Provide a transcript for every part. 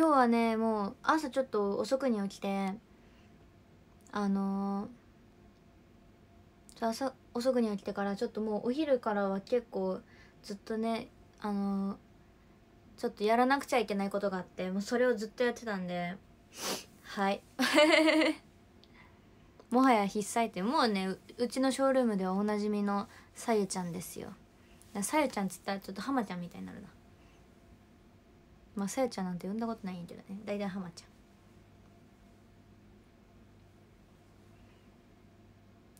今日はねもう朝ちょっと遅くに起きてあのー、朝遅くに起きてからちょっともうお昼からは結構ずっとねあのー、ちょっとやらなくちゃいけないことがあってもうそれをずっとやってたんではい。もはや必須点もうねうちのショールームではおなじみのさゆちゃんですよ。さゆちゃんっつったらちょっと浜ちゃんみたいになるな。まあさゆちゃんなんて呼んだことないんやけどね。大体浜ちゃん。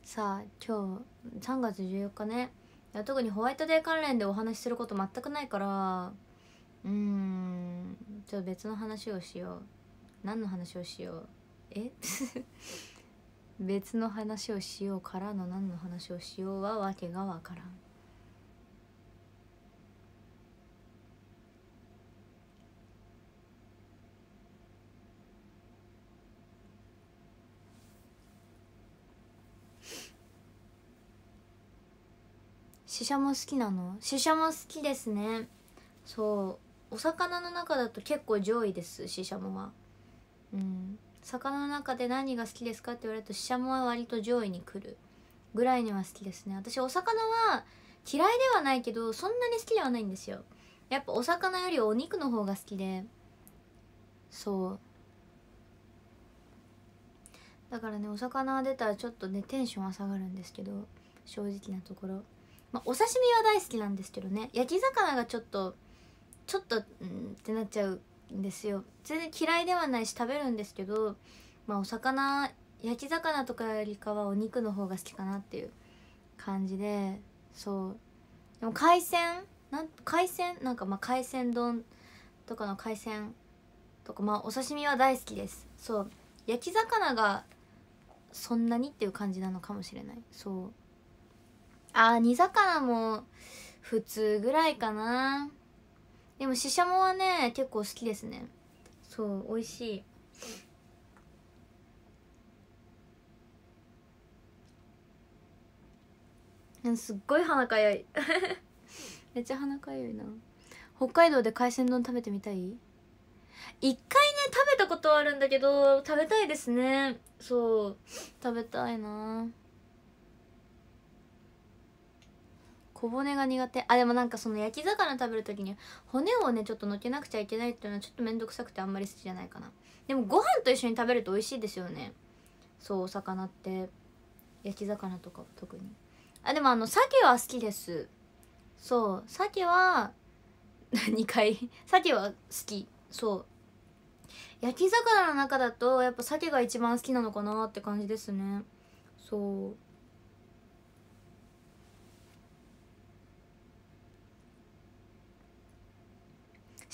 さあ今日3月14日ね。特にホワイトデー関連でお話しすること全くないからうんちょっと別の話をしよう。何の話をしよう？え？別の話をしようからの何の話をしようはわけがわからん。シシャも好きなの？シシャも好きですね。そう。お魚の中だと結構上位ですシシャモは。うん。魚の中で何が好きですかって言われるとシシャモは割と上位に来るぐらいには好きですね。私お魚は嫌いではないけどそんなに好きではないんですよ。やっぱお魚よりお肉の方が好きで。そう。だからねお魚出たらちょっとねテンションは下がるんですけど正直なところ。まあ、お刺身は大好きなんですけどね。焼き魚がちょっとちょっとうんってなっちゃうんですよ。全然嫌いではないし食べるんですけどまあお魚焼き魚とかよりかはお肉の方が好きかなっていう感じでそう。でも海鮮なん海鮮なんかまあ海鮮丼とかの海鮮とかまあお刺身は大好きです。そう。焼き魚がそんなにっていう感じなのかもしれない。そう。あ煮魚も普通ぐらいかな。でもししゃもはね結構好きですね。そう美味しい。すっごい鼻かゆい。めっちゃ鼻かゆいな。北海道で海鮮丼食べてみたい？一回ね食べたことあるんだけど食べたいですね。そう食べたいな。小骨が苦手。あでもなんかその焼き魚食べる時に骨をねちょっとのけなくちゃいけないっていうのはちょっと面倒くさくてあんまり好きじゃないかな。でもご飯と一緒に食べると美味しいですよね。そうお魚って。焼き魚とか特に。あでもあの鮭は好きです。そう鮭は 2回。鮭は好き。そう。焼き魚の中だとやっぱ鮭が一番好きなのかなって感じですね。そう。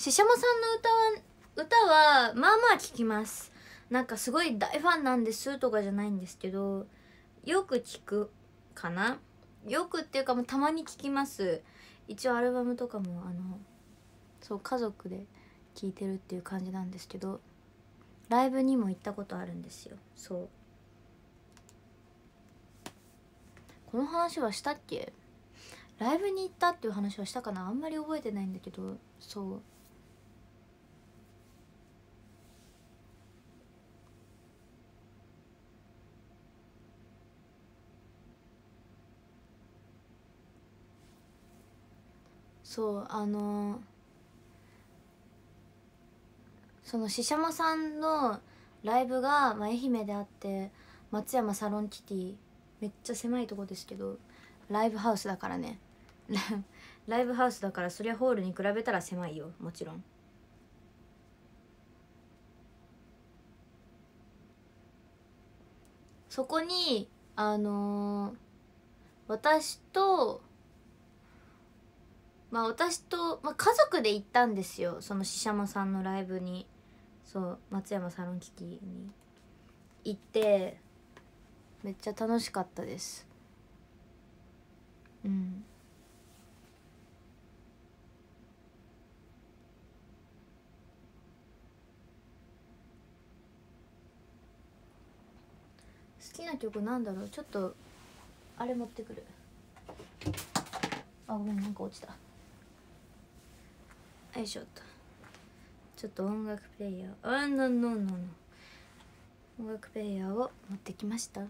ししゃもさんの歌は歌はまあまあ聞きます。なんかすごい大ファンなんですとかじゃないんですけどよく聞くかな？よくっていうかもうたまに聞きます。一応アルバムとかもあのそう家族で聴いてるっていう感じなんですけどライブにも行ったことあるんですよ。そう。この話はしたっけ？ライブに行ったっていう話はしたかな？あんまり覚えてないんだけどそう。そうあのそのししゃもさんのライブが、まあ、愛媛であって松山サロンキティめっちゃ狭いとこですけどライブハウスだからね。ライブハウスだからそりゃホールに比べたら狭いよもちろん。そこにあのー、私とまあ私と、まあ、家族で行ったんですよ。そのししゃもさんのライブに。そう松山サロン機器に行って。めっちゃ楽しかったです。うん。好きな曲なんだろう？ちょっとあれ持ってくる。あごめんなんか落ちた。よ。いしょっと。ちょっと音楽プレイヤー。あなののの音楽プレイヤーを持ってきました。ん？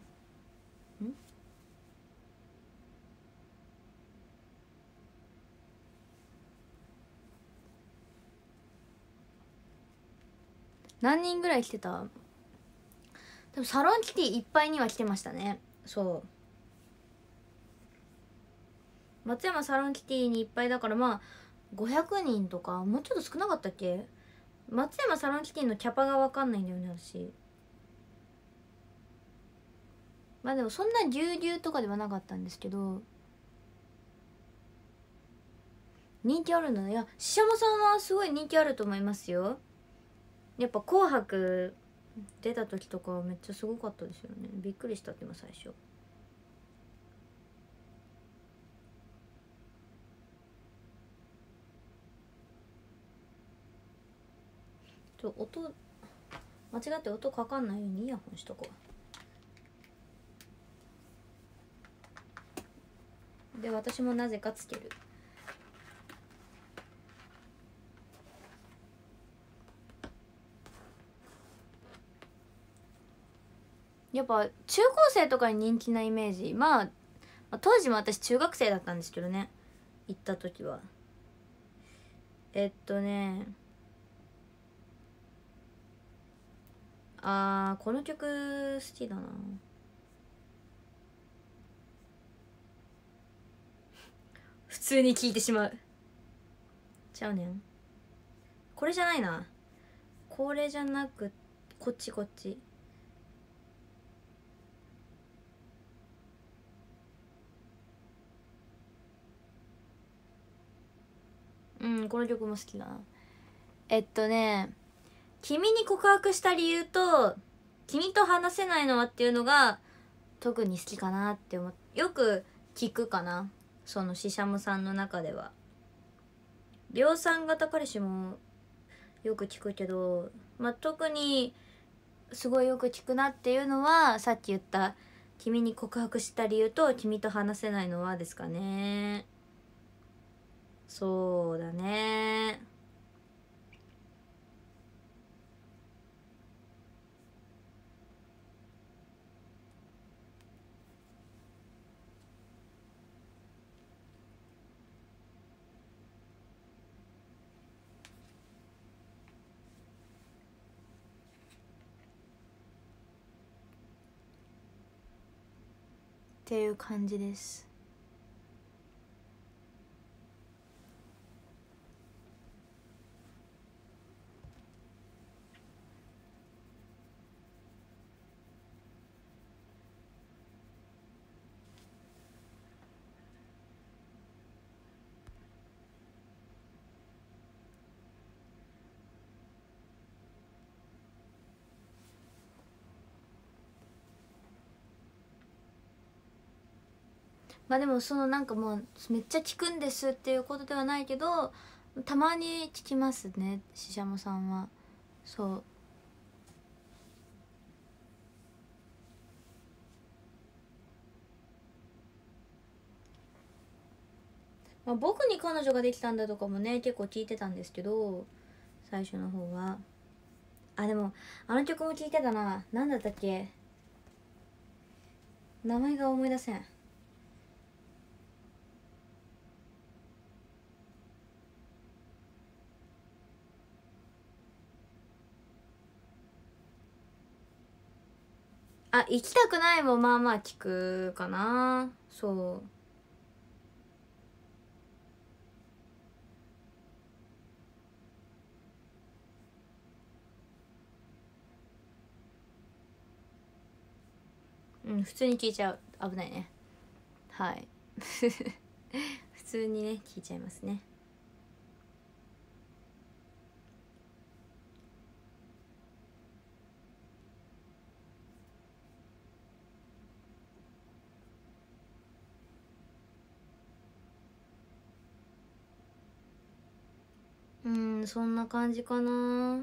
何人ぐらい来てた？多分サロンキティいっぱいには来てましたね。そう。松山サロンキティにいっぱいだからまあ500人とかもうちょっと少なかったっけ？松山サロンキティのキャパが分かんないんだよね私。まあでもそんなぎゅうぎゅうとかではなかったんですけど人気あるんだね。いやししゃもさんはすごい人気あると思いますよ。やっぱ「紅白」出た時とかめっちゃすごかったですよね。びっくりしたって今最初。ちょ音間違って音かかんないようにイヤホンしとこう。で私もなぜかつける。やっぱ中高生とかに人気なイメージ。まあまあ当時も私中学生だったんですけどね。行った時は。えっとねあーこの曲好きだな。普通に聴いてしまう。ちゃうねん。これじゃないな。これじゃなくこっちこっち。うんこの曲も好きだな。えっとね君に告白した理由と君と話せないのはっていうのが特に好きかなって思っよく聞くかな。そのシシャムさんの中では。量産型彼氏もよく聞くけど、まあ、特にすごいよく聞くなっていうのはさっき言った「君に告白した理由と君と話せないのは」ですかね。そうだね。っていう感じです。まあでもそのなんかもうめっちゃ聞くんですっていうことではないけどたまに聞きますねししゃもさんは。そう。まあ、僕に彼女ができたんだとかもね結構聞いてたんですけど最初の方は。あでもあの曲も聞いてたな。何だったっけ？名前が思い出せん。あ行きたくないもまあまあ聞くかな。そう。うん普通に聞いちゃう。危ないね。はい。普通にね聞いちゃいますね。そんな感じかな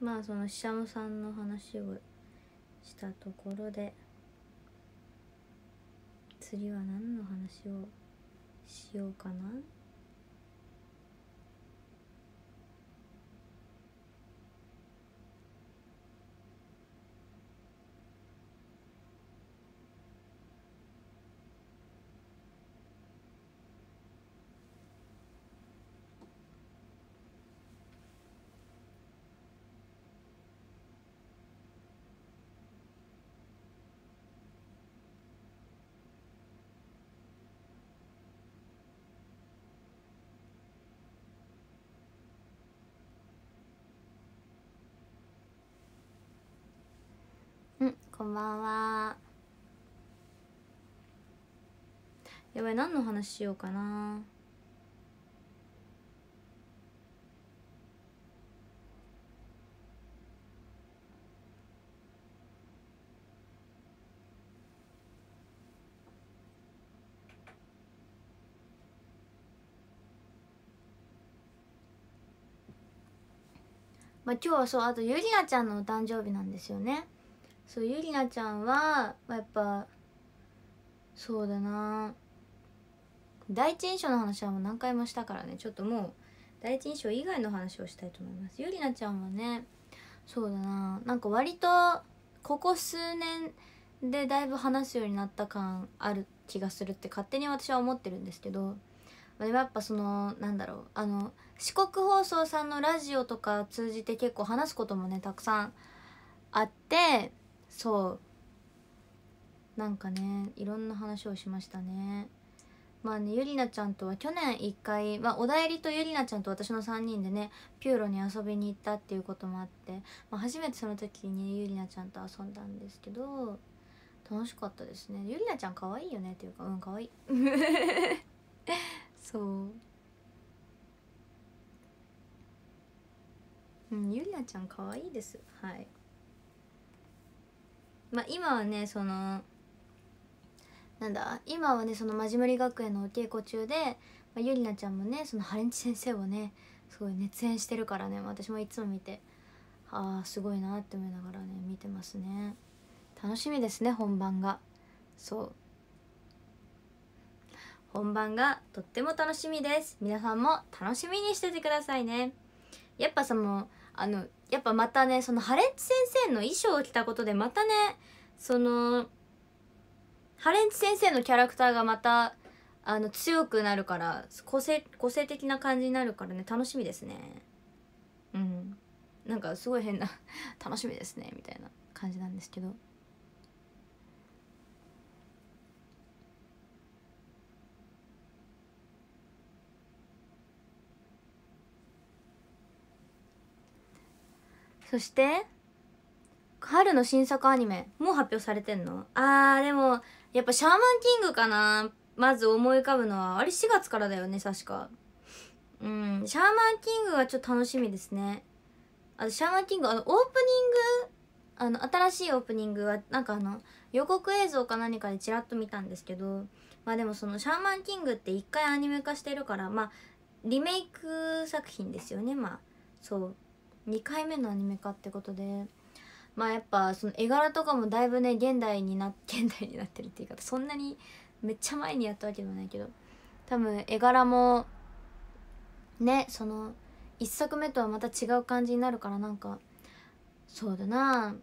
まあそのシシャムさんの話をしたところで。次は何の話をしようかなうんこんばんは。やばい何の話しようかな。まあ今日はそうあとゆりなちゃんのお誕生日なんですよね。そうゆりなちゃんは、ま、やっぱそうだな。第一印象の話はもう何回もしたからね。ちょっともう第一印象以外の話をしたいと思います。ゆりなちゃんはねそうだな。なんか割とここ数年でだいぶ話すようになった感ある気がするって勝手に私は思ってるんですけど。でもやっぱそのなんだろう。あの四国放送さんのラジオとか通じて結構話すこともねたくさんあってそう。なんかねいろんな話をしましたね。まあねゆりなちゃんとは去年1回、まあ、おだいりとゆりなちゃんと私の3人でねピューロに遊びに行ったっていうこともあって、まあ、初めてその時にゆりなちゃんと遊んだんですけど楽しかったですね。ゆりなちゃん可愛いよねっていうかうん可愛い。そう。うんゆりなちゃん可愛いです。はい。まあ今はねそのなんだ今はねそのまじむり学園のお稽古中で、まあ、ゆりなちゃんもねそのハレンチ先生をねすごい熱演してるからね私もいつも見てああすごいなって思いながらね見てますね。楽しみですね本番が。そう。本番がとっても楽しみです。皆さんも楽しみにしててくださいね。やっぱそのあのやっぱまたねそのハレンチ先生の衣装を着たことでまたねそのハレンチ先生のキャラクターがまたあの強くなるから個性個性的な感じになるからね楽しみですね。うん。なんかすごい変な楽しみですねみたいな感じなんですけど。そして春の新作アニメもう発表されてんの？あーでもやっぱシャーマンキングかな？まず思い浮かぶのはあれ4月からだよね確か。うんシャーマンキングはちょっと楽しみですね。あとシャーマンキングあのオープニング？あの新しいオープニングはなんかあの予告映像か何かでちらっと見たんですけどまあでもそのシャーマンキングって一回アニメ化してるからまあリメイク作品ですよねまあ。そう。2回目のアニメ化ってことでまあやっぱその絵柄とかもだいぶね現代にな 現代になってるっていうかそんなにめっちゃ前にやったわけではないけど多分絵柄もねその1作目とはまた違う感じになるからなんかそうだな。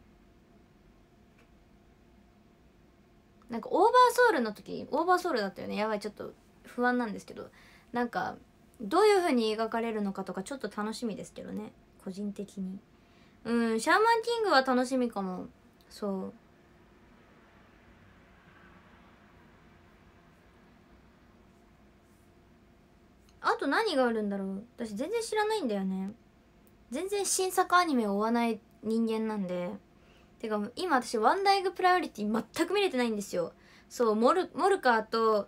なんかオーバーソウルの時オーバーソウルだったよね。やばいちょっと不安なんですけどなんかどういう風に描かれるのかとかちょっと楽しみですけどね。個人的に。うんシャーマンキングは楽しみかも。そう。あと何があるんだろう。私全然知らないんだよね。全然新作アニメを追わない人間なんで。てか今私ワンダーエッグプライオリティ全く見れてないんですよ。そうモルモルカーと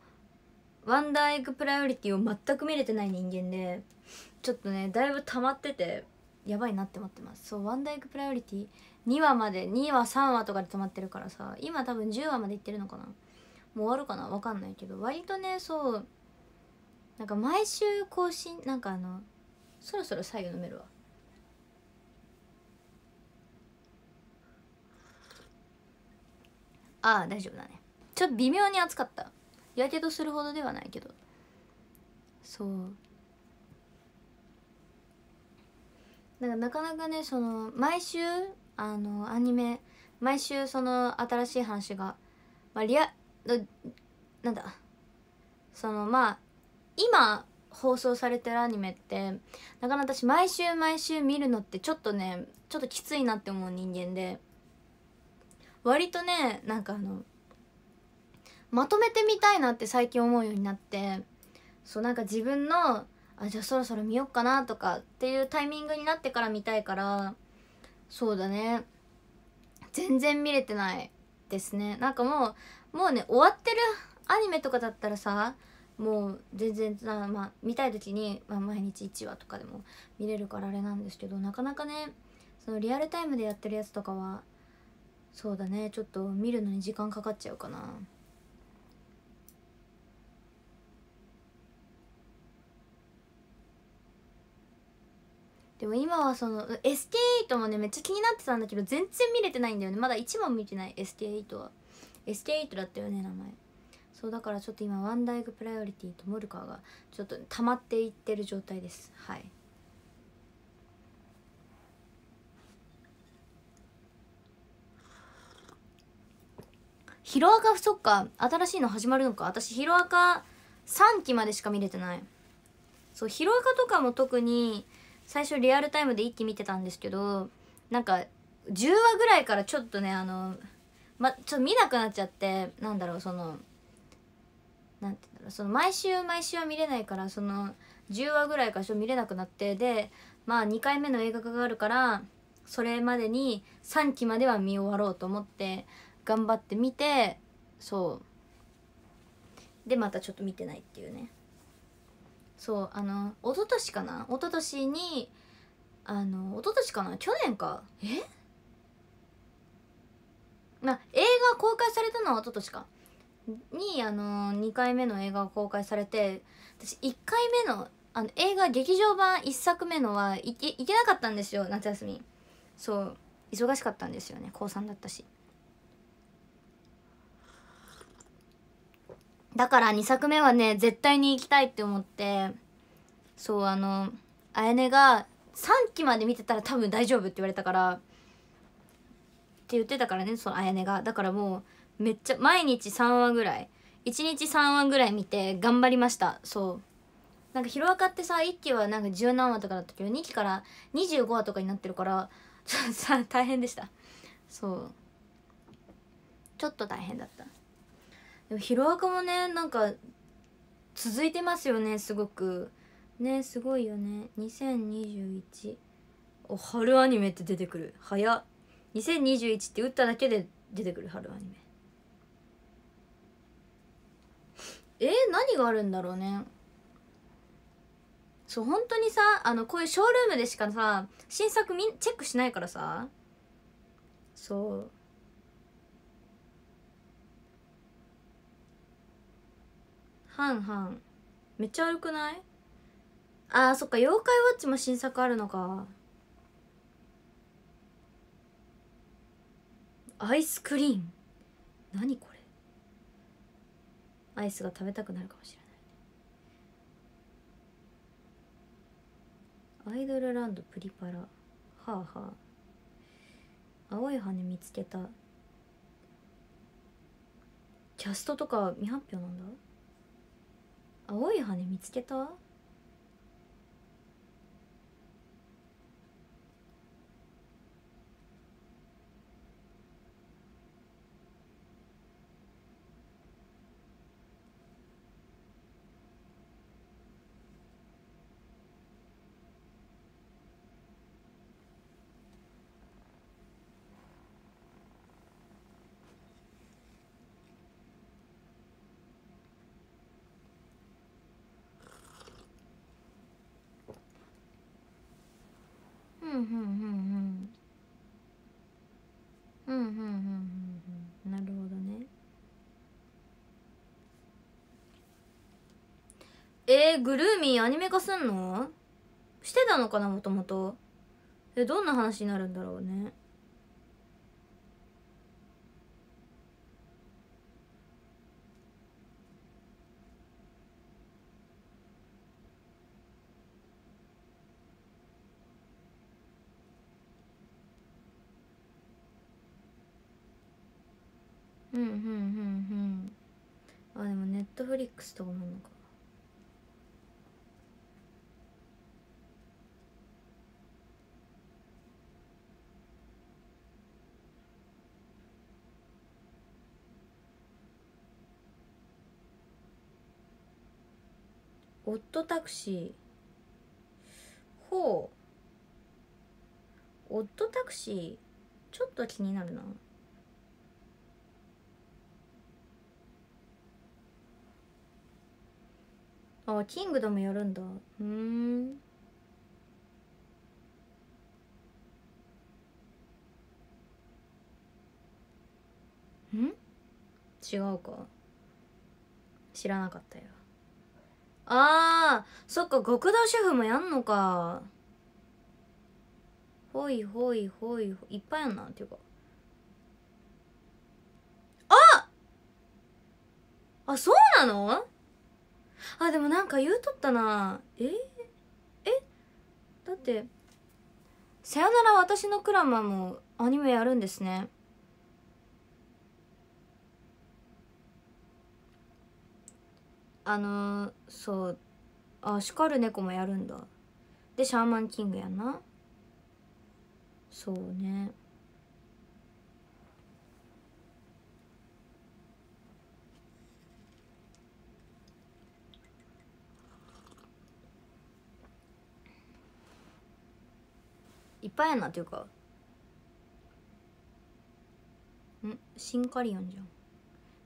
ワンダーエッグプライオリティを全く見れてない人間で。ちょっとねだいぶ溜まってて。やばいなって思ってます。そう「ワンダイクプライオリティ」2話まで2話3話とかで止まってるからさ今多分10話までいってるのかな？もう終わるかな？分かんないけど。割とねそうなんか毎週更新なんかあのそろそろ左右飲めるわああ大丈夫だね。ちょっと微妙に暑かった。やけどするほどではないけど。そう。だかなかなかねその毎週あのアニメ毎週その新しい話が、まあ、リアなんだそのまあ今放送されてるアニメってなかなか私毎週毎週見るのってちょっとねちょっときついなって思う人間で割とねなんかあのまとめてみたいなって最近思うようになってそうなんか自分のあじゃあそろそろ見よっかなとかっていうタイミングになってから見たいからそうだね。全然見れてないですね。なんかもうもうね終わってるアニメとかだったらさもう全然まあ見たい時に、まあ、毎日1話とかでも見れるからあれなんですけどなかなかねそのリアルタイムでやってるやつとかはそうだねちょっと見るのに時間かかっちゃうかな。でも今はその SK8 もねめっちゃ気になってたんだけど全然見れてないんだよね。まだ1問見てない SK8 は。SK8 だったよね名前。そうだからちょっと今ワンダイグプライオリティとモルカーがちょっと溜まっていってる状態です。はい。ヒロアカそっか新しいの始まるのか。私ヒロアカ3期までしか見れてない。そうヒロアカとかも特に最初リアルタイムで1期見てたんですけどなんか10話ぐらいからちょっとねあのまちょっと見なくなっちゃってなんだろうそのなんて言うんだろうその毎週毎週は見れないからその10話ぐらいからちょっと見れなくなってでまあ2回目の映画化があるからそれまでに3期までは見終わろうと思って頑張って見てそう。でまたちょっと見てないっていうね。そうあの一昨年かな？一昨年にあの一昨年かな？去年か？え？まあ映画公開されたのは一昨年か。にあの2回目の映画が公開されて私1回目のあの映画劇場版1作目のはいけいけなかったんですよ夏休み。そう忙しかったんですよね高3だったし。だから2作目はね絶対に行きたいって思ってそうあのあやねが3期まで見てたら多分大丈夫って言われたからって言ってたからねそのあやねが。だからもうめっちゃ毎日3話ぐらい1日3話ぐらい見て頑張りました。そう。なんかヒロアカってさ1期はなんか十何話とかだったけ？ど2期から25話とかになってるから さ大変でした。そう。ちょっと大変だった。でもヒロアカもねなんか続いてますよねすごく。ねすごいよね。2021お春アニメって出てくる。早っ。2021って打っただけで出てくる春アニメ。えー、何があるんだろうね。そう本当にさあのこういうショールームでしかさ新作みチェックしないからさ。そう。はんはんめっちゃ悪くない？あーそっか妖怪ウォッチも新作あるのか。アイスクリーム。何これ？アイスが食べたくなるかもしれないアイドルランドプリパラ。はあはあ。青い羽見つけた。キャストとか未発表なんだ。青い羽見つけた？えー、グルーミーアニメ化すんの？してたのかなもともとえどんな話になるんだろうね。うんうんうんうん。あでもネットフリックスとかもあるのか。オットタクシー。ほう。オットタクシーちょっと気になるな。あキングダムやるんだ。うん。ん？違うか。知らなかったよ。あーそっか極道主婦もやんのか。ほいほいほいほい。っぱいやんなっていうか。ああそうなの？あでもなんか言うとったな。え？え？だって「さよなら私のクラマ」もアニメやるんですね。あのー、そうあ叱る猫もやるんだ。でシャーマンキングやな。そうね。いっぱいやなっていうか。ん？シンカリオンじゃん。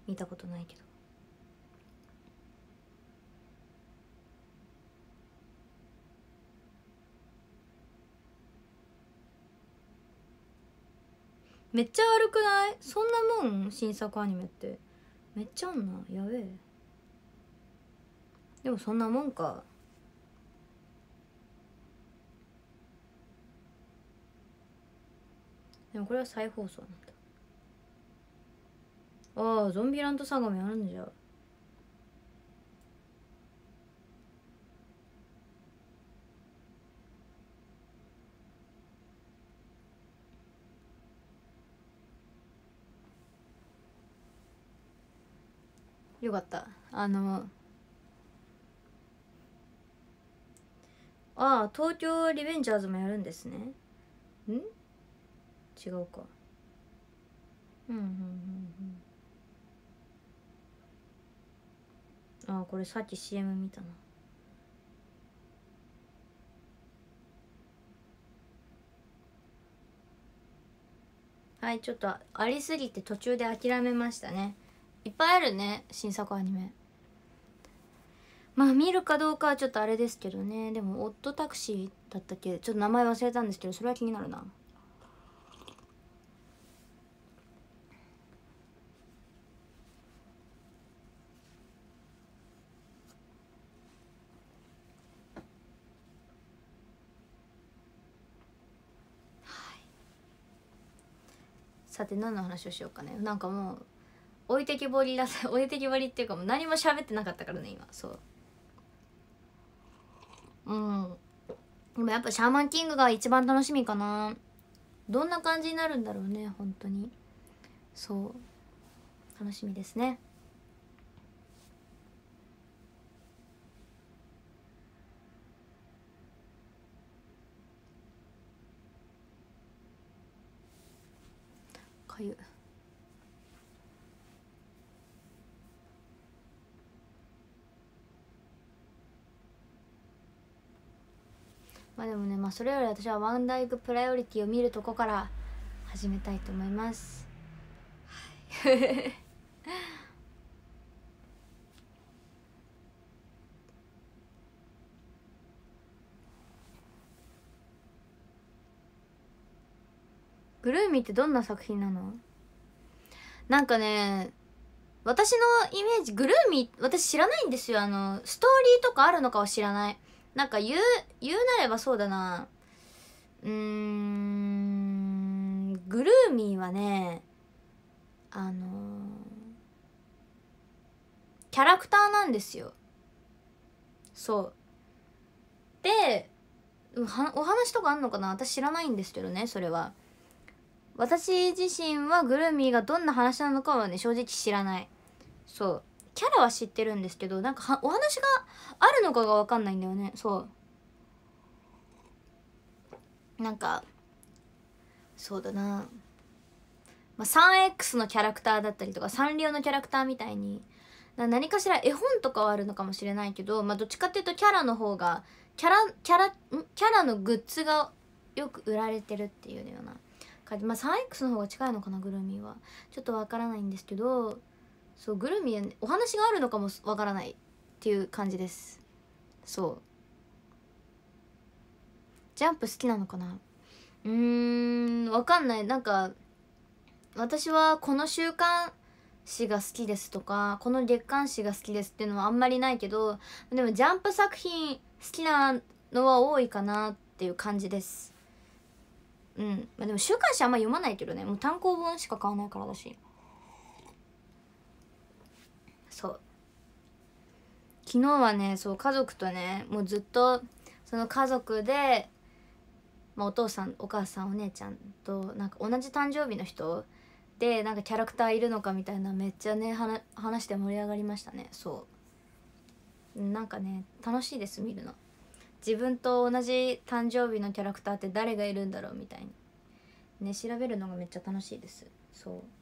見たことないけど。めっちゃ悪くない？そんなもん新作アニメって。めっちゃあんな。やべえ。でもそんなもんか。でもこれは再放送なんだ。ああゾンビランドサガもやるんじゃ。よかった。あのああ東京リベンジャーズもやるんですね。ん？違うか。うんうんうんうん。ああこれさっき CM 見たな。はいちょっとありすぎて途中で諦めましたね。いっぱいあるね新作アニメ。まあ見るかどうかはちょっとあれですけどね。でもオットタクシーだったっけ？ちょっと名前忘れたんですけどそれは気になるな。さて何の話をしようかね。なんかもう置いてきぼりだ 置いてきぼりっていうかもう何も喋ってなかったからね今。そう。うん。でもやっぱシャーマンキングが一番楽しみかな。どんな感じになるんだろうね本当に。そう。楽しみですね。かゆ。まあでもねまあそれより私はワンダイクプライオリティを見るとこから始めたいと思います。はい。グルーミーってどんな作品なの？なんかね私のイメージグルーミー私知らないんですよ。あのストーリーとかあるのかは知らない。なんか言う言うなればそうだな。うーんグルーミーはねあのキャラクターなんですよ。そう。でお話とかあんのかな？私知らないんですけどねそれは。私自身はグルーミーがどんな話なのかはね正直知らない。そう。キャラは知ってるんですけどなんかお話があるのかが分かんないんだよね。そう。なんかそうだな、まあ、3X のキャラクターだったりとかサンリオのキャラクターみたいに何かしら絵本とかはあるのかもしれないけど、まあ、どっちかっていうとキャラの方がキャラキャラキャラのグッズがよく売られてるっていうような感じ。まあ 3X の方が近いのかなグルミーは。ちょっとわからないんですけどそうグルミーお話があるのかもわからないっていう感じです。そう。ジャンプ好きなのかな？うーんわかんない。なんか私はこの週刊誌が好きですとかこの月刊誌が好きですっていうのはあんまりないけどでもジャンプ作品好きなのは多いかなっていう感じです。うん。まあでも週刊誌あんま読まないけどね。もう単行本しか買わないからだしそう。昨日はねそう家族とねもうずっとその家族で、まあ、お父さんお母さんお姉ちゃんとなんか同じ誕生日の人でなんかキャラクターいるのかみたいなめっちゃね話して盛り上がりましたね。そう。なんかね楽しいです見るの。自分と同じ誕生日のキャラクターって誰がいるんだろうみたいにね調べるのがめっちゃ楽しいです。そう。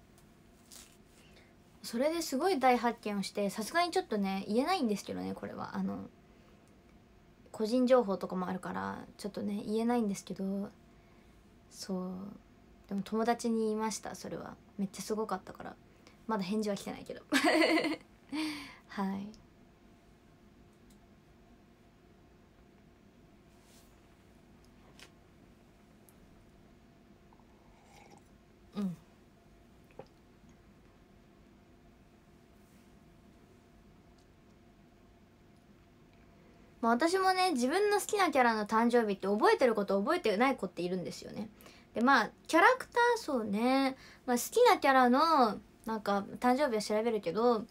それですごい大発見をしてさすがにちょっとね言えないんですけどねこれは。あの個人情報とかもあるからちょっとね言えないんですけどそう。でも友達に言いましたそれは。めっちゃすごかったから。まだ返事は来てないけど。はいうんまあ私もね自分の好きなキャラの誕生日って覚えてること覚えてない子っているんですよね。でまあキャラクターそうね、まあ、好きなキャラのなんか誕生日は調べるけど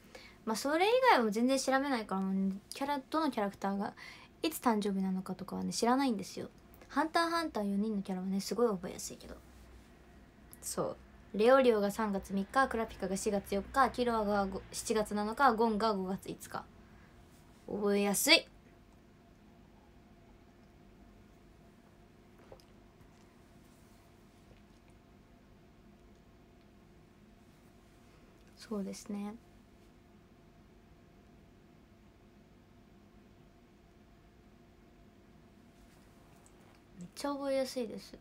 まあそれ以外は全然調べないからもうキャラどのキャラクターがいつ誕生日なのかとかはね知らないんですよ。ハンターハンター4人のキャラはねすごい覚えやすいけど。そう。レオリオが3月3日クラピカが4月4日キロアが7月7日ゴンが5月5日。覚えやすい。そうですね。めっちゃ覚えやすいです。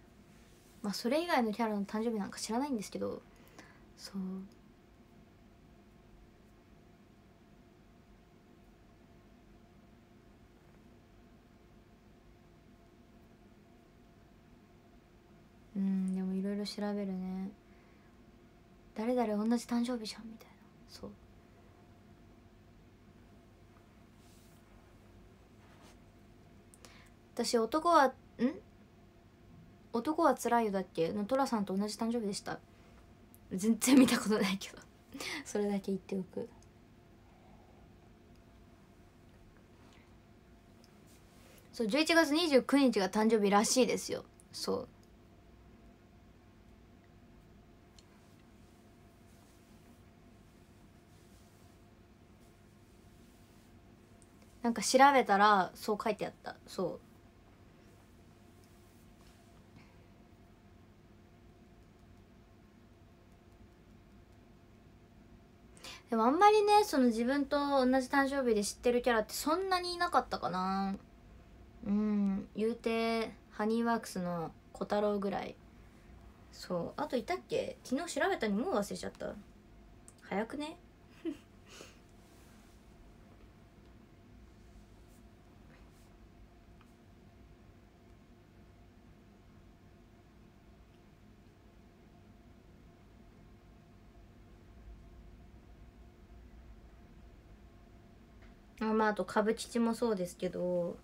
まあそれ以外のキャラの誕生日なんか知らないんですけど。そう。うんでもいろいろ調べるね。誰々同じ誕生日じゃんみたいな。そう。私男はん？男はつらいよだっけ？のトラさんと同じ誕生日でした。全然見たことないけど。それだけ言っておく。そう11月29日が誕生日らしいですよ。そうなんか調べたらそう書いてあった。そう。でもあんまりねその自分と同じ誕生日で知ってるキャラってそんなにいなかったかな。うん。言うてハニーワークスの小太郎ぐらい。そう。あといたっけ？昨日調べたにもう忘れちゃった。早くね？まああと歌舞吉もそうですけど。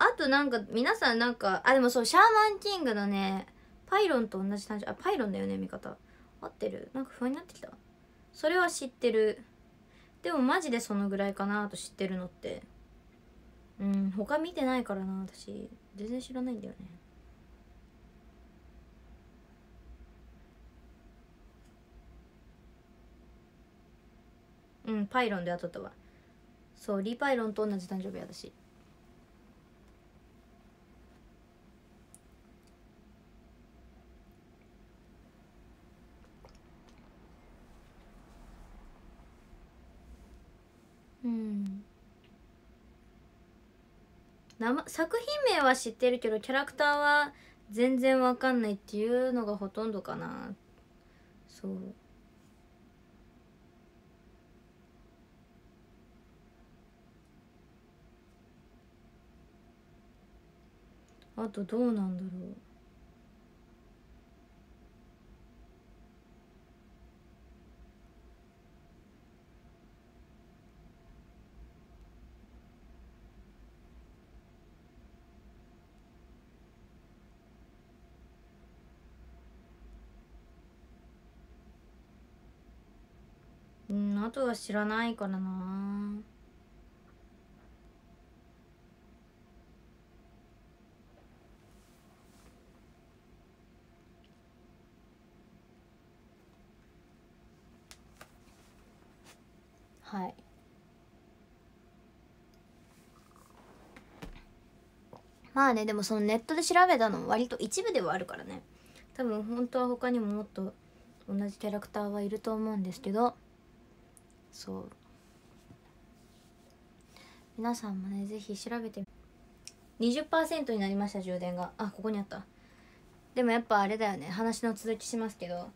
あとなんか皆さんなんかあでもそうシャーマンキングのねパイロンと同じ誕生あパイロンだよね味方。合ってる？なんか不安になってきた。それは知ってる。でもマジでそのぐらいかなと知ってるのって。うん他見てないからな私。全然知らないんだよね。うんパイロンで当たったわ。そうリパイロンと同じ誕生日私。うん。生作品名は知ってるけどキャラクターは全然わかんないっていうのがほとんどかな。そう。あとどうなんだろう。うんあとは知らないからなはいまあねでもそのネットで調べたの割と一部ではあるからね。多分本当は他にももっと同じキャラクターはいると思うんですけど。そう。皆さんもね是非調べて20%になりました充電が。あここにあった。でもやっぱあれだよね。話の続きしますけど。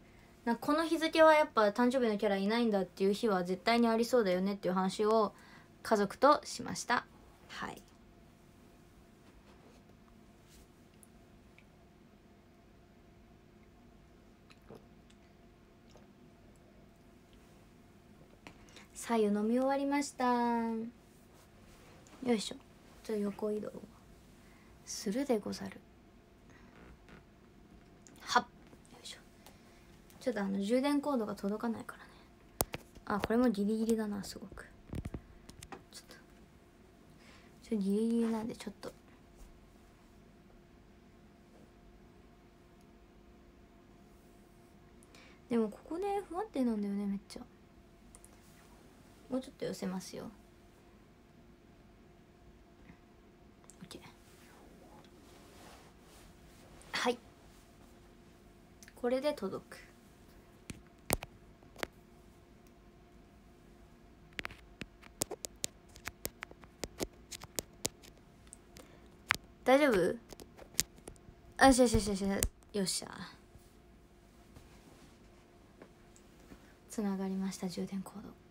なこの日付はやっぱ誕生日のキャラいないんだっていう日は絶対にありそうだよねっていう話を家族としました。はい。左右飲み終わりました。よいしょ。ちょっと横移動するでござる。はっ。よいしょ。ちょっとあの充電コードが届かないからね。あこれもギリギリだなすごく。ちょっと。ちょギリギリなんでちょっと。でもここね不安定なんだよねめっちゃ。もうちょっと寄せますよ。OK はい。これで届く。大丈夫？あよしよしよしよしよっしゃ。つながりました充電コード。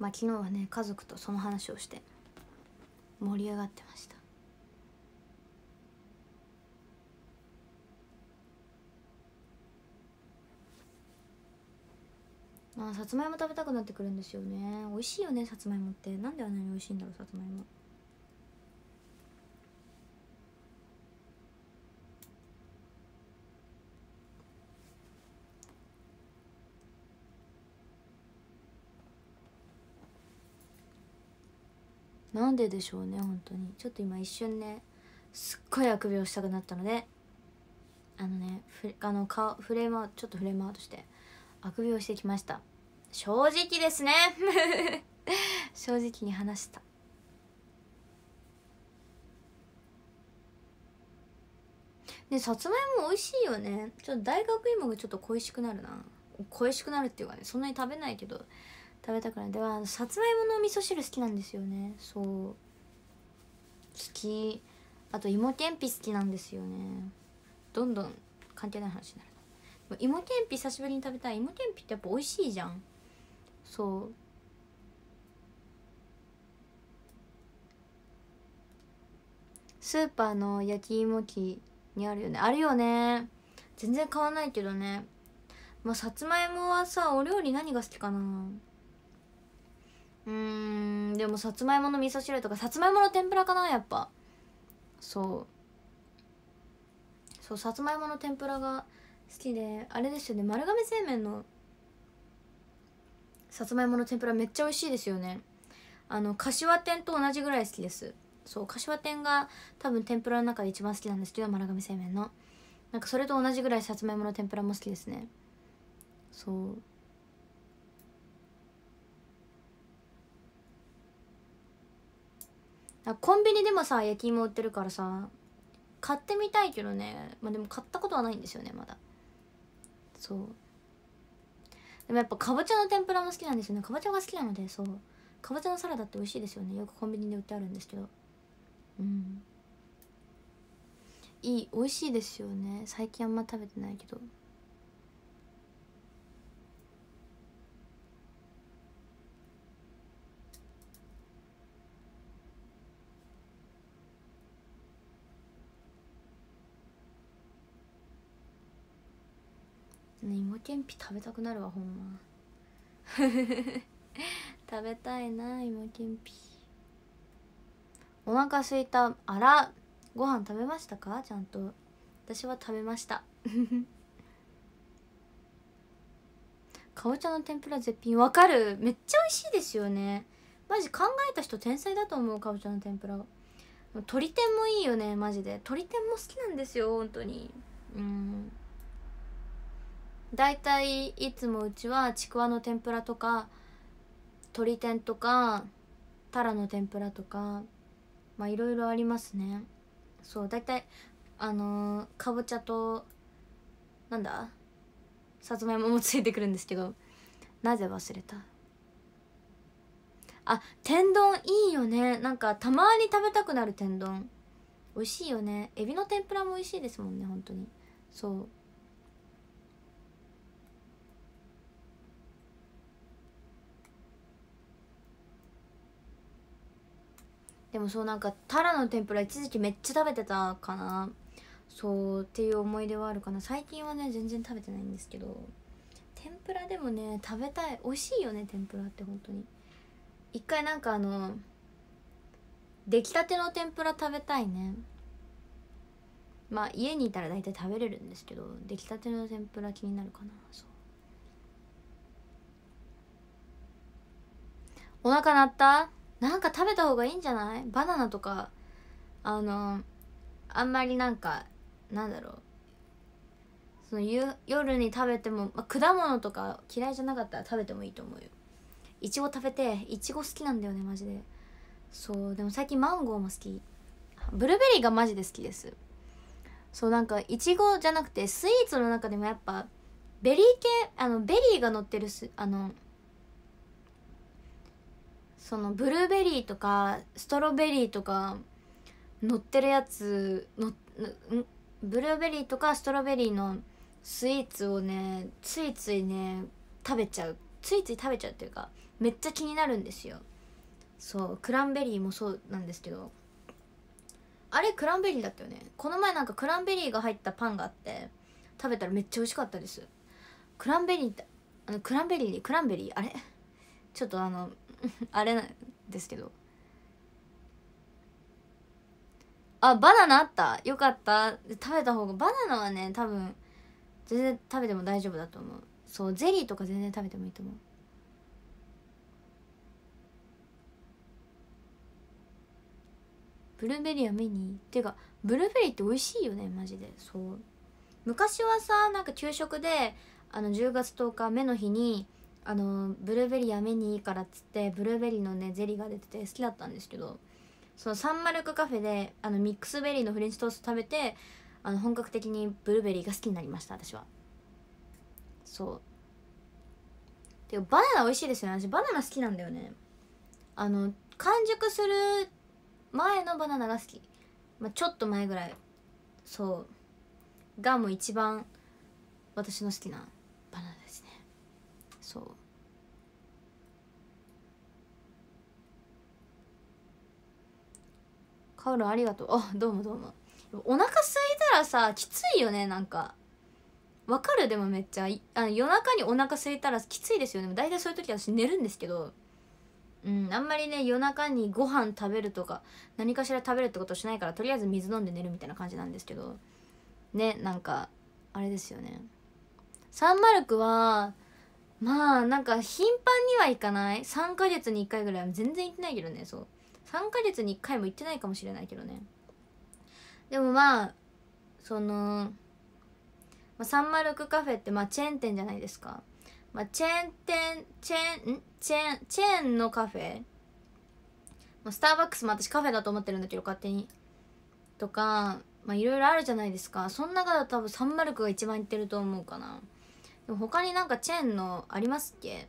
まあ昨日はね家族とその話をして盛り上がってました。あさつまいも食べたくなってくるんですよね。美味しいよねさつまいもって。なんであんなに美味しいんだろうさつまいも。なんででしょうね本当に。ちょっと今一瞬ねすっごいあくびをしたくなったのであのねフあの顔フレームアウトちょっとフレームアウトしてあくびをしてきました。正直ですね。正直に話した。でさつまいも美味しいよね。ちょっと大学芋がちょっと恋しくなるな。恋しくなるっていうかねそんなに食べないけど食べたくない。ではさつまいもの味噌汁好きなんですよね。そう。好き。あと芋けんぴ好きなんですよね。どんどん関係ない話になる。芋けんぴ久しぶりに食べたい芋けんぴってやっぱ美味しいじゃん。そう。スーパーの焼き芋機にあるよね。あるよね。全然買わないけどね。まあさつまいもはさお料理何が好きかな。うんでもさつまいもの味噌汁とかさつまいもの天ぷらかなやっぱ。そう。そうさつまいもの天ぷらが好きであれですよね丸亀製麺のさつまいもの天ぷらめっちゃ美味しいですよね。あの柏天と同じぐらい好きです。そう柏天が多分天ぷらの中で一番好きなんですけど丸亀製麺の。なんかそれと同じぐらいさつまいもの天ぷらも好きですね。そう。あコンビニでもさ焼き芋売ってるからさ買ってみたいけどね。まあでも買ったことはないんですよねまだ。そう。でもやっぱかぼちゃの天ぷらも好きなんですよね。かぼちゃが好きなのでそう。かぼちゃのサラダって美味しいですよね。よくコンビニで売ってあるんですけど。うん。いい美味しいですよね。最近あんま食べてないけど。ね芋けんぴ食べたくなるわほんま。食べたいな芋けんぴ。お腹すいたあらご飯食べましたか？ちゃんと。私は食べました。かぼちゃの天ぷら絶品。わかる？めっちゃ美味しいですよね。マジ考えた人天才だと思うかぼちゃの天ぷら。鶏天もいいよねマジで。鶏天も好きなんですよ本当に。うん。大体いつもうちはちくわの天ぷらとか鶏天とかタラの天ぷらとかまあいろいろありますね。そう大体あのー、かぼちゃとなんださつまいももついてくるんですけどなぜ忘れた？あ天丼いいよね。なんかたまに食べたくなる天丼。美味しいよね。エビの天ぷらも美味しいですもんね本当に。そう。でもそうなんかタラの天ぷら一時期めっちゃ食べてたかな。そうっていう思い出はあるかな。最近はね全然食べてないんですけど。天ぷらでもね食べたい。美味しいよね天ぷらって本当に。一回なんかあの出来たての天ぷら食べたいね。まあ家にいたら大体食べれるんですけど出来たての天ぷら気になるかな。そう。お腹鳴った？なんか食べた方がいいんじゃない？バナナとかあのあんまりなんかなんだろう。その夜に食べても、まあ、果物とか嫌いじゃなかったら食べてもいいと思うよ。いちご食べていちご好きなんだよねマジで。そうでも最近マンゴーも好き。ブルーベリーがマジで好きです。そうなんかいちごじゃなくてスイーツの中でもやっぱベリー系あのベリーが乗ってるあのそのブルーベリーとかストロベリーとか乗ってるやつのブルーベリーとかストロベリーのスイーツをねついついね食べちゃう。ついつい食べちゃうっていうかめっちゃ気になるんですよ。そうクランベリーもそうなんですけど。あれクランベリーだったよね。この前なんかクランベリーが入ったパンがあって食べたらめっちゃ美味しかったです。クランベリーってあのクランベリークランベリー？あれ？ちょっとあの あれなんですけど。あバナナあった？よかった。食べた方がバナナはね多分全然食べても大丈夫だと思う。そうゼリーとか全然食べてもいいと思う。ブルーベリーは目にっていうかブルーベリーって美味しいよねマジで。そう。昔はさなんか給食であの10月10日目の日にあのブルーベリーやめにいいからっつってブルーベリーのねゼリーが出てて好きだったんですけどそのサンマルクカフェであのミックスベリーのフレンチトースト食べてあの本格的にブルーベリーが好きになりました私は。そう。でバナナ美味しいですよね私。バナナ好きなんだよね。あの完熟する前のバナナが好き、まあ、ちょっと前ぐらい。そう。がもう一番私の好きなバナナですね。そう。カオルありがとう。あどうもどうも。お腹空いたらさきついよねなんか。わかる？でもめっちゃ。あの夜中にお腹空いたらきついですよね。大体そういう時は私寝るんですけど。うんあんまりね夜中にご飯食べるとか何かしら食べるってことしないからとりあえず水飲んで寝るみたいな感じなんですけど。ねなんかあれですよね。サンマルクはまあなんか頻繁にはいかない。3ヶ月に1回ぐらいは全然行ってないけどねそう。3ヶ月に1回も行ってないかもしれないけどね。でもまあそのまあ、サンマルクカフェってまあチェーン店じゃないですか、まあ、チェーン店チェーンチェーンチェーンのカフェ、ま、スターバックスも私カフェだと思ってるんだけど勝手に。とかまあいろいろあるじゃないですか。その中だと多分サンマルクが一番いってると思うかな。でも他になんかチェーンのありますっけ？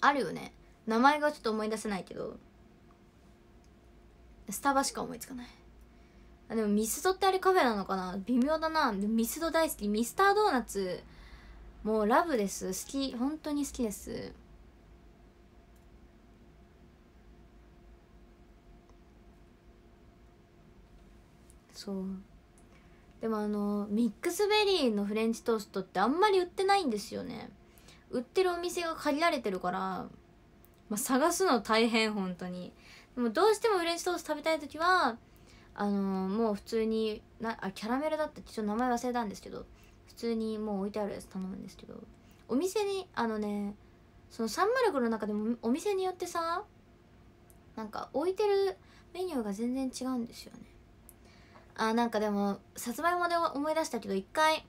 あるよね。名前がちょっと思い出せないけど。スタバしか思いつかない。あでもミスドってあれカフェなのかな？微妙だな。ミスド大好き。ミスタードーナツ。もうラブです。好き。本当に好きです。そう。でもあのミックスベリーのフレンチトーストってあんまり売ってないんですよね。売ってるお店が限られてるから、まあ、探すの大変本当に。でもどうしてもフレンチトースト食べたい時はあのもう普通になあキャラメルだったってちょっと名前忘れたんですけど普通にもう置いてあるやつ頼むんですけどお店にあのねその305の中でもお店によってさなんか置いてるメニューが全然違うんですよね。あなんかでもさつまいもで思い出したけど一回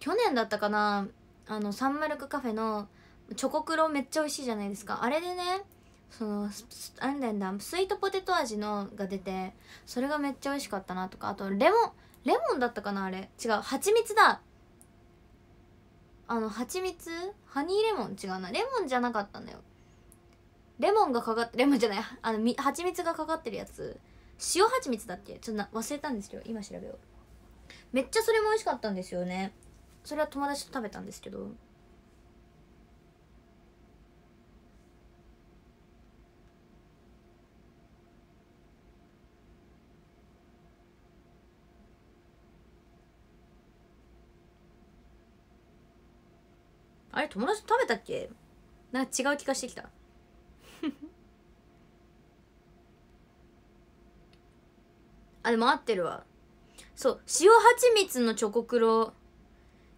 去年だったかなあのサンマルクカフェのチョコクロめっちゃ美味しいじゃないですか。あれでねそのあんだんだスイートポテト味のが出てそれがめっちゃ美味しかったなとかあとレモンレモンだったかなあれ。違う蜂蜜だ。あの蜂蜜？ハニーレモン？違うな。レモンじゃなかったんだよ。レモンがかかってレモンじゃないあのみ蜂蜜がかかってるやつ。塩蜂蜜だっけ？ちょっと忘れたんですけど今調べよう。めっちゃそれも美味しかったんですよね。それは友達と食べたんですけど。あれ友達食べたっけ？なんか違う気がしてきた。あでも合ってるわ。そう塩蜂蜜のチョコクロ。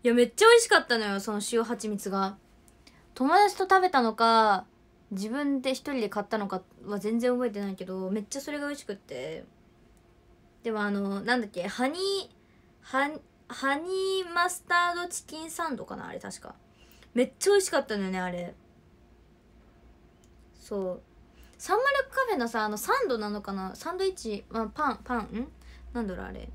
いやめっちゃ美味しかったのよその塩蜂蜜が。友達と食べたのか自分で一人で買ったのかは全然覚えてないけどめっちゃそれが美味しくって。でもあのなんだっけハニーハハニーマスタードチキンサンドかなあれ確か。めっちゃ美味しかったのよねあれ。そう。サンマルクカフェのさあのサンドなのかな？サンドイッチ、まあ、パンパン？ん？なんだろうあれ。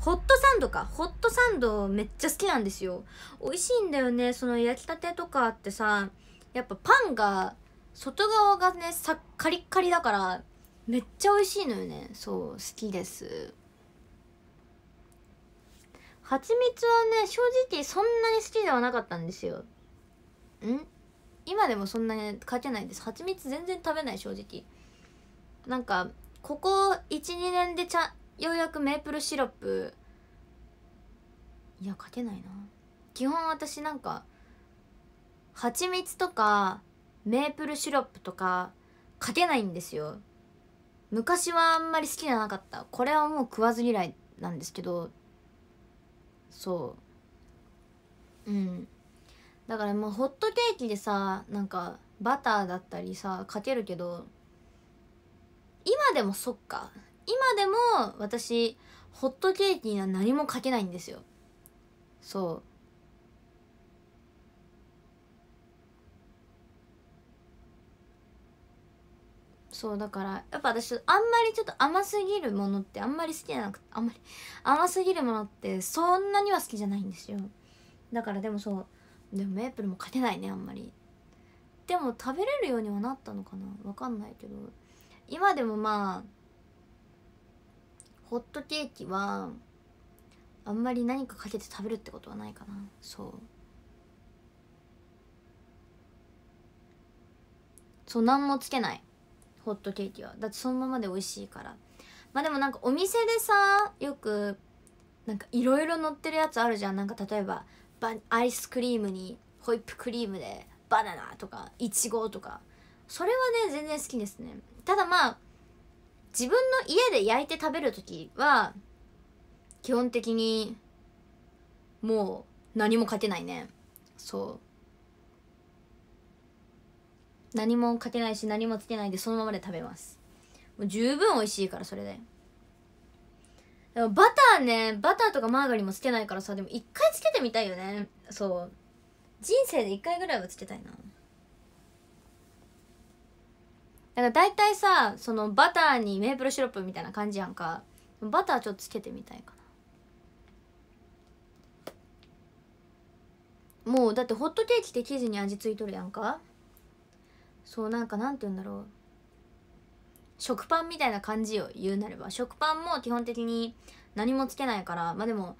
ホットサンドか。ホットサンドめっちゃ好きなんですよ。美味しいんだよね。その焼きたてとかってさやっぱパンが外側がねさカリッカリだからめっちゃ美味しいのよね。そう好きです。蜂蜜はね正直そんなに好きではなかったんですよ。ん？今でもそんなにかけないです。蜂蜜全然食べない正直。なんかここ12年でちゃようやくメープルシロップ。いやかけないな。基本私なんか蜂蜜とかメープルシロップとかかけないんですよ。昔はあんまり好きじゃなかった。これはもう食わず嫌いなんですけどそう。うん。だからもうホットケーキでさなんかバターだったりさかけるけど今でもそっか。今でも私ホットケーキには何もかけないんですよ。そう。そうだからやっぱ私あんまりちょっと甘すぎるものってあんまり好きじゃなくてあんまり甘すぎるものってそんなには好きじゃないんですよ。だからでもそうでもメープルも勝てないねあんまり。でも食べれるようにはなったのかな？わかんないけど。今でもまあホットケーキはあんまり何かかけて食べるってことはないかな。そう。そう何もつけない。ホットケーキは。だってそのままで美味しいから。まあでもなんかお店でさよくなんかいろいろ乗ってるやつあるじゃん。なんか例えばバアイスクリームにホイップクリームでバナナとかいちごとか。それはね全然好きですね。ただまあ自分の家で焼いて食べる時は基本的にもう何も勝てないね。そう。何もかけないし何もつけないでそのままで食べます。もう十分美味しいからそれで。でもバターねバターとかマーガリンもつけないからさでも一回つけてみたいよね。そう。人生で一回ぐらいはつけたいな。だから大体さそのバターにメープルシロップみたいな感じやんか。バターちょっとつけてみたいかな。もうだってホットケーキって生地に味ついとるやんか。そうなんかなんて言うんだろう。食パンみたいな感じを言うなれば食パンも基本的に何もつけないからまあでも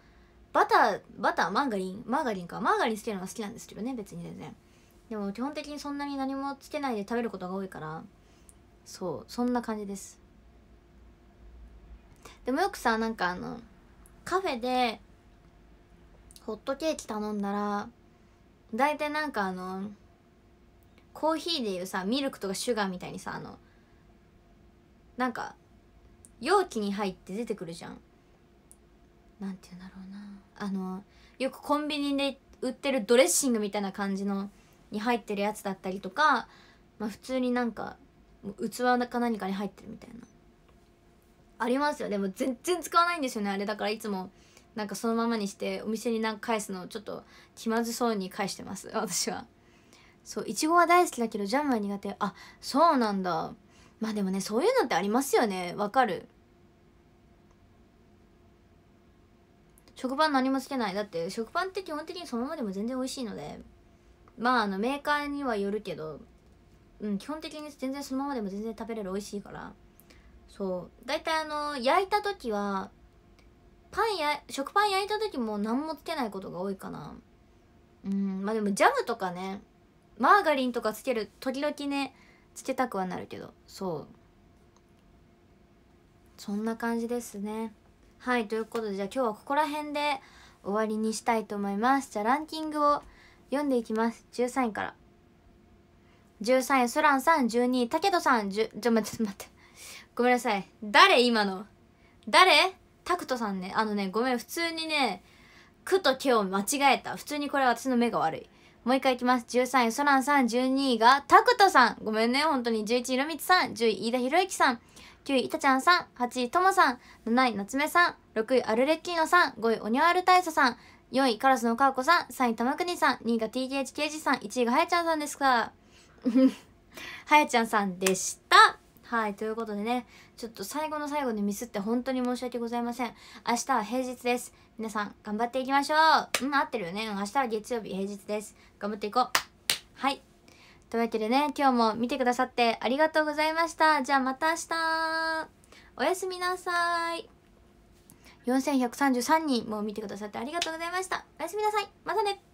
バターバターマーガリンマーガリンか。マーガリンつけるのが好きなんですけどね別に全然。でも基本的にそんなに何もつけないで食べることが多いからそうそんな感じです。でもよくさなんかあのカフェでホットケーキ頼んだら大体なんかあのコーヒーでいうさミルクとかシュガーみたいにさあのなんか容器に入って出てくるじゃん。なんて言うんだろうな。あのよくコンビニで売ってるドレッシングみたいな感じのに入ってるやつだったりとかまあ普通になんか器か何かに入ってるみたいな。ありますよ。でも全然使わないんですよねあれ。だからいつもなんかそのままにしてお店になんか返すのをちょっと気まずそうに返してます私は。そういちごは大好きだけどジャムは苦手。あそうなんだ。まあでもねそういうのってありますよね。わかる。食パン何もつけない。だって食パンって基本的にそのままでも全然美味しいので。まああのメーカーにはよるけどうん基本的に全然そのままでも全然食べれる美味しいから。そう。大体あの焼いた時はパンや食パン焼いた時も何もつけないことが多いかな。うんまあでもジャムとかねマーガリンとかつける時々ねつけたくはなるけど。そう。そんな感じですね。はいということでじゃあ今日はここら辺で終わりにしたいと思います。じゃあランキングを読んでいきます。13位から。13位ソランさん12位武人さん10ちょ待って待って。ごめんなさい。誰今の？誰？タクトさんね。あのねごめん普通にね「く」と「け」を間違えた。普通にこれ私の目が悪い。もう一回いきます。13位、ソランさん。12位がタクトさん。ごめんね、本当に。11位、ロミツさん。10位、飯田博之さん。9位、いたちゃんさん。8位、ともさん。7位、夏目さん。6位、アルレッキーノさん。5位、オニワール大佐さん。4位、カラスのかわこさん。3位、玉国さん。2位が TKH 刑事さん。1位がはやちゃんさんですか。はやちゃんさんでした。はい、ということでね、ちょっと最後の最後にミスって本当に申し訳ございません。明日は平日です。皆さん、頑張っていきましょう。うん、合ってるよね。明日は月曜日、平日です。頑張っていこう。はい。というわけでね、今日も見てくださってありがとうございました。じゃあまた明日。おやすみなさい。4133人も見てくださってありがとうございました。おやすみなさい。またね。